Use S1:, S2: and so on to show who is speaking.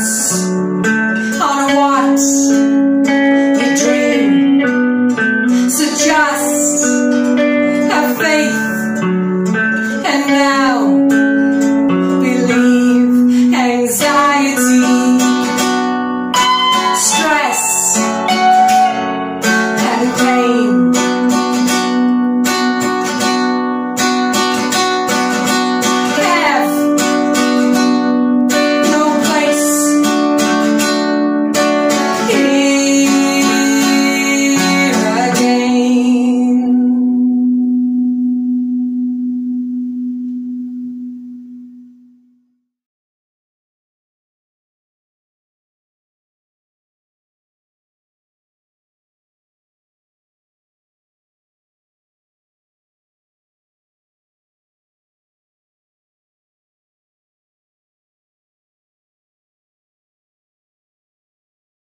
S1: Yes.